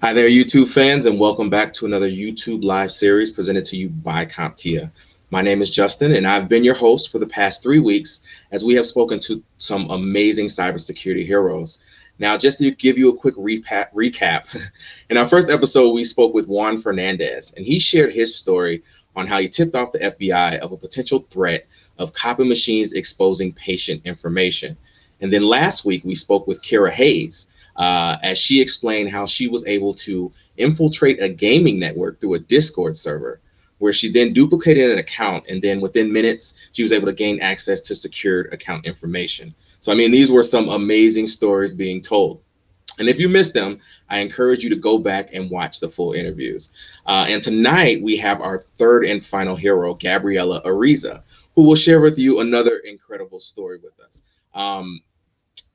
Hi there, YouTube fans, and welcome back to another YouTube live series presented to you by CompTIA. My name is Justin, and I've been your host for the past three weeks as we have spoken to some amazing cybersecurity heroes. Now, just to give you a quick recap, in our first episode, we spoke with Juan Fernandez, and he shared his story on how he tipped off the FBI of a potential threat of copy machines exposing patient information. And then last week, we spoke with Kira Hayes uh, as she explained how she was able to infiltrate a gaming network through a Discord server, where she then duplicated an account. And then within minutes, she was able to gain access to secured account information. So, I mean, these were some amazing stories being told. And if you missed them, I encourage you to go back and watch the full interviews. Uh, and tonight we have our third and final hero, Gabriela Ariza, who will share with you another incredible story with us. Um,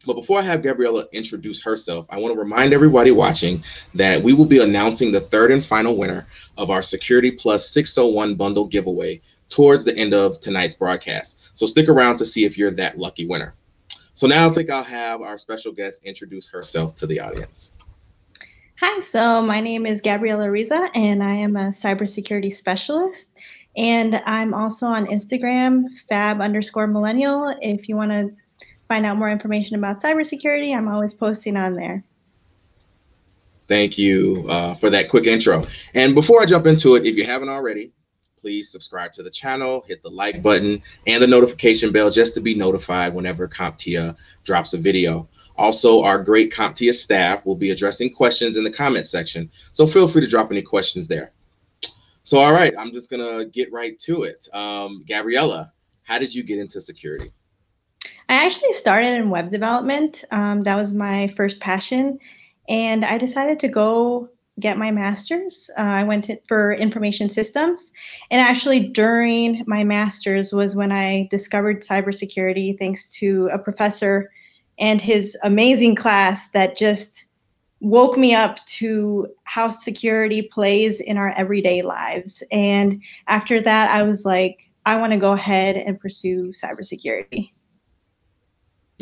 but before I have Gabriela introduce herself, I want to remind everybody watching that we will be announcing the third and final winner of our Security Plus 601 bundle giveaway towards the end of tonight's broadcast. So stick around to see if you're that lucky winner. So now I think I'll have our special guest introduce herself to the audience. Hi, so my name is Gabriela Ariza, and I am a cybersecurity specialist. And I'm also on Instagram, fab underscore millennial. If you want to find out more information about cybersecurity, I'm always posting on there. Thank you uh, for that quick intro. And before I jump into it, if you haven't already, please subscribe to the channel, hit the like button and the notification bell just to be notified whenever CompTIA drops a video. Also, our great CompTIA staff will be addressing questions in the comment section, so feel free to drop any questions there. So, all right, I'm just gonna get right to it. Um, Gabriela, how did you get into security? I actually started in web development. Um, that was my first passion, and I decided to go get my master's. Uh, I went to, for information systems. And actually, during my master's was when I discovered cybersecurity thanks to a professor and his amazing class that just woke me up to how security plays in our everyday lives. And after that, I was like, I want to go ahead and pursue cybersecurity.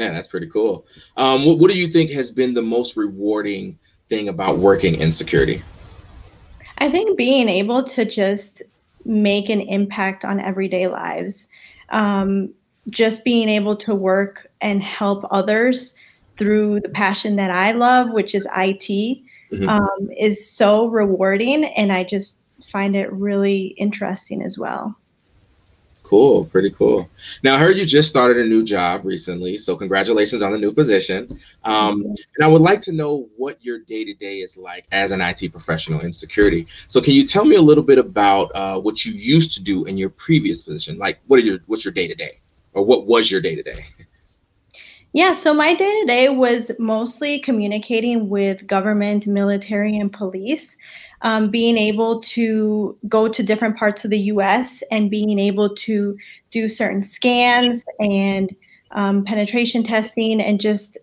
Yeah, that's pretty cool. Um, what, what do you think has been the most rewarding thing about working in security? I think being able to just make an impact on everyday lives, um, just being able to work and help others through the passion that I love, which is IT, mm-hmm. um, is so rewarding. And I just find it really interesting as well. Cool, pretty cool. Now, I heard you just started a new job recently, so congratulations on the new position. Um, and I would like to know what your day to day is like as an IT professional in security. So, can you tell me a little bit about uh, what you used to do in your previous position? Like, what are your what's your day to day, or what was your day to day? Yeah, so my day to day was mostly communicating with government, military, and police um, being able to go to different parts of the US and being able to do certain scans and um, penetration testing and just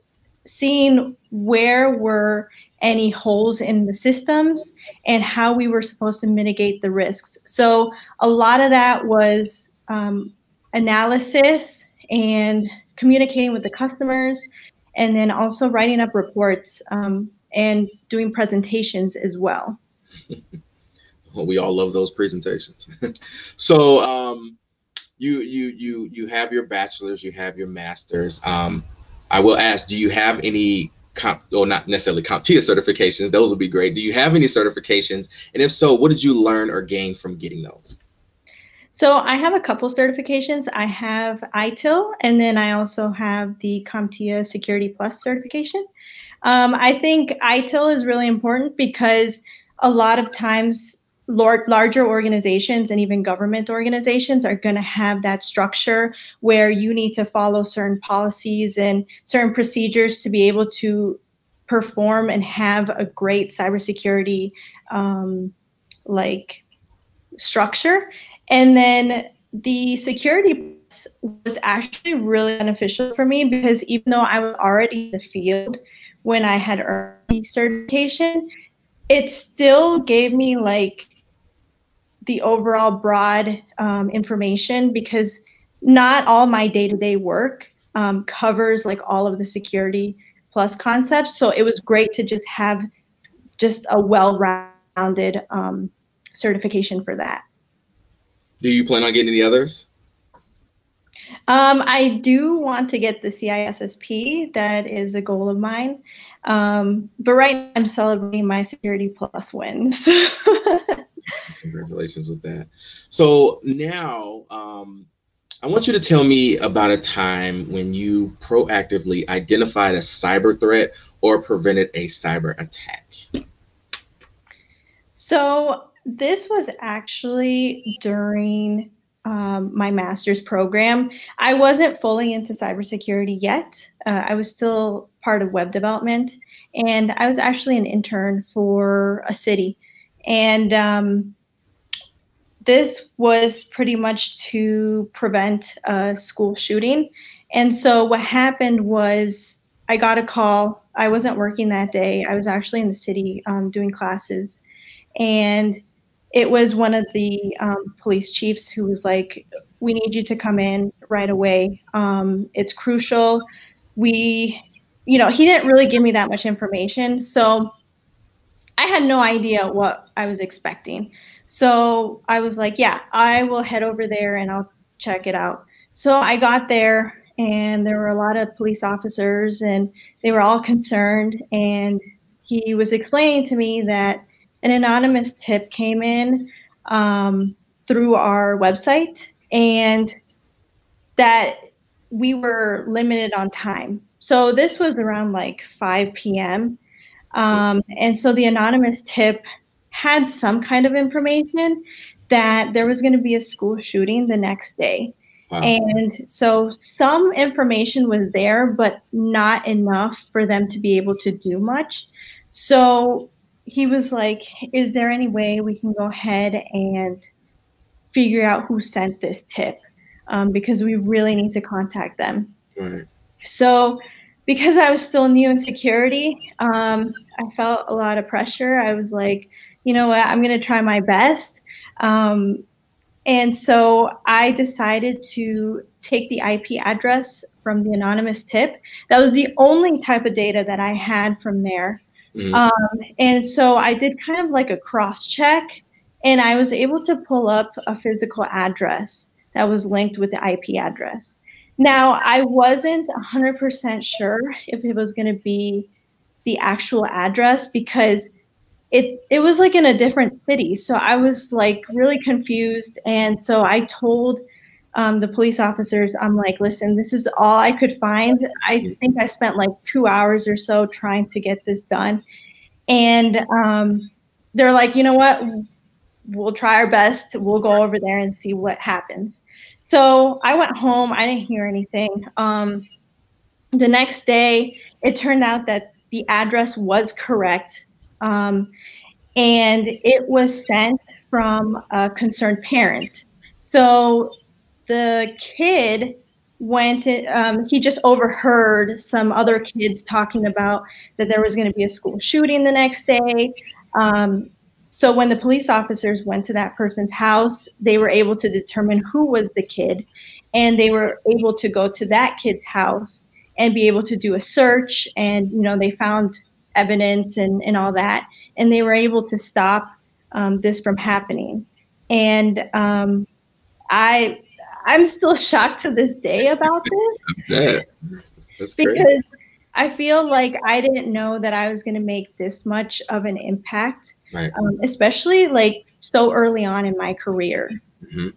seeing where were any holes in the systems and how we were supposed to mitigate the risks. So a lot of that was um, analysis and communicating with the customers and then also writing up reports um, and doing presentations as well. we all love those presentations. so um, you you you you have your bachelor's, you have your master's. Um, I will ask, do you have any comp or not necessarily CompTIA certifications? Those would be great. Do you have any certifications? And if so, what did you learn or gain from getting those? So I have a couple certifications. I have ITIL, and then I also have the CompTIA Security Plus certification. Um, I think ITIL is really important because a lot of times larger organizations and even government organizations are going to have that structure where you need to follow certain policies and certain procedures to be able to perform and have a great cybersecurity um, like structure. And then the security was actually really beneficial for me because even though I was already in the field when I had earned certification, it still gave me like the overall broad um, information because not all my day-to-day work um, covers like all of the security plus concepts so it was great to just have just a well-rounded um, certification for that. Do you plan on getting any others? Um, I do want to get the CISSP. That is a goal of mine. Um, but right now I'm celebrating my Security Plus wins. Congratulations with that. So now um, I want you to tell me about a time when you proactively identified a cyber threat or prevented a cyber attack. So this was actually during um, my master's program. I wasn't fully into cybersecurity yet. Uh, I was still part of web development, and I was actually an intern for a city. And um, this was pretty much to prevent a school shooting. And so what happened was I got a call. I wasn't working that day. I was actually in the city um, doing classes. And it was one of the um, police chiefs who was like, "We need you to come in right away. Um, it's crucial." We, you know, he didn't really give me that much information, so I had no idea what I was expecting. So I was like, "Yeah, I will head over there and I'll check it out." So I got there, and there were a lot of police officers, and they were all concerned. And he was explaining to me that an anonymous tip came in um, through our website and that we were limited on time. So this was around like 5 p.m. Um, and so the anonymous tip had some kind of information that there was going to be a school shooting the next day. Wow. And so some information was there, but not enough for them to be able to do much. So he was like, Is there any way we can go ahead and figure out who sent this tip? Um, because we really need to contact them. Right. So, because I was still new in security, um, I felt a lot of pressure. I was like, you know what, I'm going to try my best. Um, and so I decided to take the IP address from the anonymous tip. That was the only type of data that I had from there. Mm-hmm. Um, and so I did kind of like a cross check, and I was able to pull up a physical address that was linked with the IP address. Now, I wasn't 100% sure if it was going to be the actual address because it it was like in a different city. So I was like really confused and so I told um, the police officers, I'm like, listen, this is all I could find. I think I spent like two hours or so trying to get this done. And um, they're like, you know what? We'll try our best. We'll go over there and see what happens. So I went home. I didn't hear anything. Um, the next day, it turned out that the address was correct. Um, and it was sent from a concerned parent. So the kid went um, he just overheard some other kids talking about that there was going to be a school shooting the next day. Um, so when the police officers went to that person's house they were able to determine who was the kid and they were able to go to that kid's house and be able to do a search and you know they found evidence and, and all that and they were able to stop um, this from happening. And um, i I'm still shocked to this day about this. That's because great. I feel like I didn't know that I was going to make this much of an impact, right. um, especially like so early on in my career. Mm-hmm.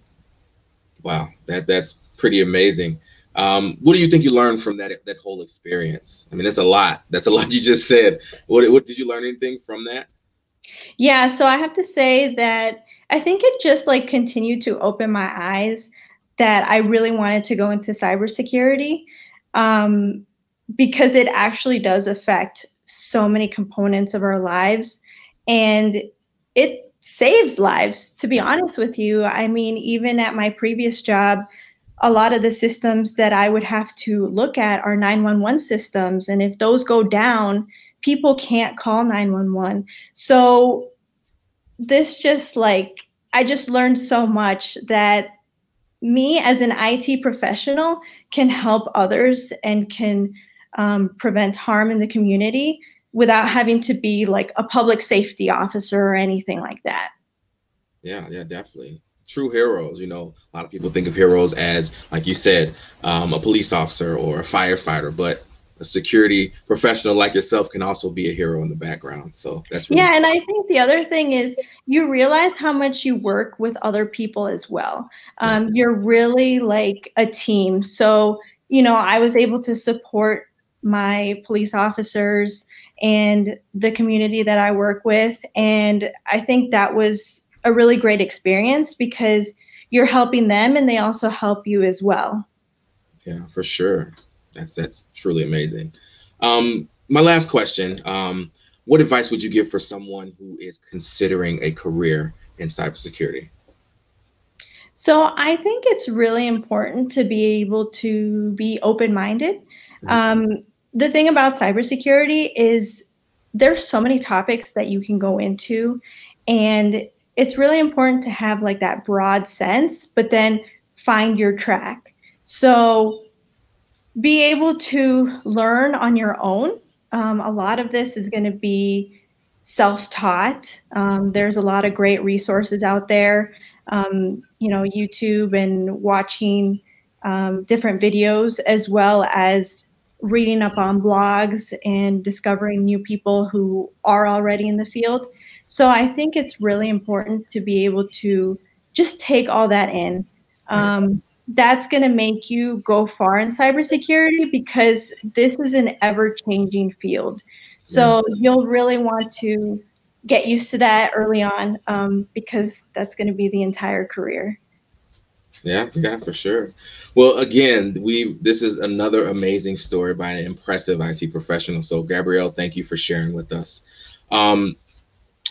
Wow, that that's pretty amazing. Um, what do you think you learned from that that whole experience? I mean, that's a lot. That's a lot you just said. What what did you learn anything from that? Yeah, so I have to say that I think it just like continued to open my eyes that I really wanted to go into cybersecurity um, because it actually does affect so many components of our lives and it saves lives, to be honest with you. I mean, even at my previous job, a lot of the systems that I would have to look at are 911 systems. And if those go down, people can't call 911. So this just like, I just learned so much that me as an IT professional can help others and can um, prevent harm in the community. without having to be like a public safety officer or anything like that. Yeah, yeah, definitely. True heroes, you know, a lot of people think of heroes as, like you said, um, a police officer or a firefighter, but a security professional like yourself can also be a hero in the background. So that's really yeah. And I think the other thing is you realize how much you work with other people as well. Um, You're really like a team. So you know, I was able to support my police officers and the community that I work with, and I think that was a really great experience because you're helping them and they also help you as well. Yeah, for sure. That's that's truly amazing. Um, my last question: um, What advice would you give for someone who is considering a career in cybersecurity? So I think it's really important to be able to be open-minded. Mm-hmm. Um, the thing about cybersecurity is there's so many topics that you can go into, and it's really important to have like that broad sense, but then find your track. So be able to learn on your own. Um, a lot of this is going to be self-taught. Um, there's a lot of great resources out there. Um, you know, YouTube and watching um, different videos, as well as reading up on blogs and discovering new people who are already in the field. So I think it's really important to be able to just take all that in. Um, that's going to make you go far in cybersecurity because this is an ever changing field. So you'll really want to get used to that early on um, because that's going to be the entire career. Yeah, yeah, for sure. Well, again, we this is another amazing story by an impressive IT professional. So, Gabrielle, thank you for sharing with us. Um,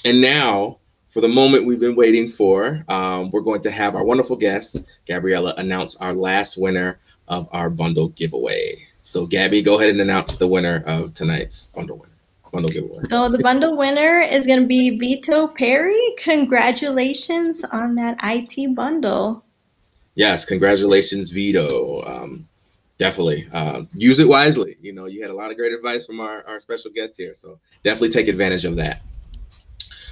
and now for the moment we've been waiting for, um, we're going to have our wonderful guest, Gabriela, announce our last winner of our bundle giveaway. So, Gabby, go ahead and announce the winner of tonight's bundle winner. Bundle giveaway. So the bundle winner is going to be Vito Perry. Congratulations on that IT bundle. Yes, congratulations, Vito. Um, definitely uh, use it wisely. You know, you had a lot of great advice from our, our special guest here, so definitely take advantage of that.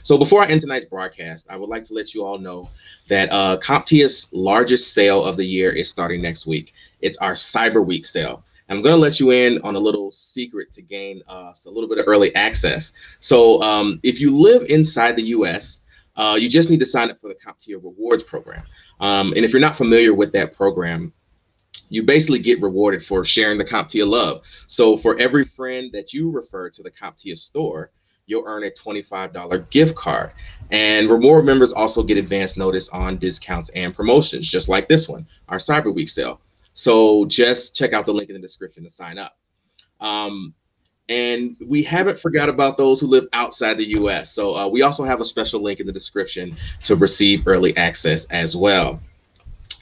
So before I end tonight's broadcast, I would like to let you all know that uh, CompTIA's largest sale of the year is starting next week. It's our Cyber Week sale. I'm going to let you in on a little secret to gain uh, a little bit of early access. So um, if you live inside the U.S., uh, you just need to sign up for the CompTIA Rewards Program. Um, and if you're not familiar with that program, you basically get rewarded for sharing the CompTIA love. So for every friend that you refer to the CompTIA store, you'll earn a $25 gift card. And reward members also get advance notice on discounts and promotions, just like this one, our Cyber Week sale. So just check out the link in the description to sign up. Um, and we haven't forgot about those who live outside the US. So uh, we also have a special link in the description to receive early access as well.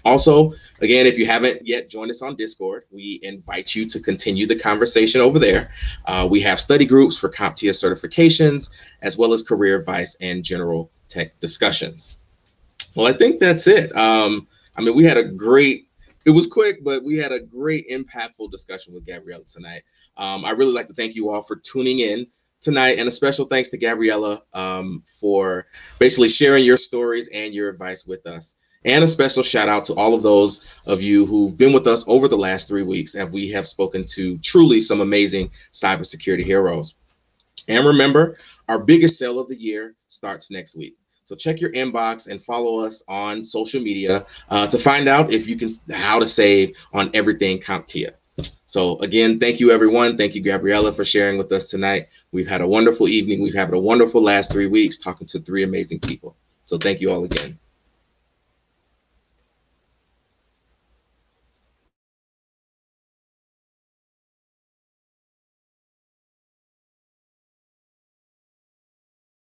Also, again, if you haven't yet joined us on Discord, we invite you to continue the conversation over there. Uh, we have study groups for CompTIA certifications, as well as career advice and general tech discussions. Well, I think that's it. Um, I mean, we had a great, it was quick, but we had a great, impactful discussion with Gabriela tonight. Um, I really like to thank you all for tuning in tonight, and a special thanks to Gabriela um, for basically sharing your stories and your advice with us. And a special shout out to all of those of you who've been with us over the last three weeks as we have spoken to truly some amazing cybersecurity heroes. And remember, our biggest sale of the year starts next week. So check your inbox and follow us on social media uh, to find out if you can how to save on everything CompTIA. So again, thank you everyone. Thank you, Gabriela, for sharing with us tonight. We've had a wonderful evening. We've had a wonderful last three weeks talking to three amazing people. So thank you all again.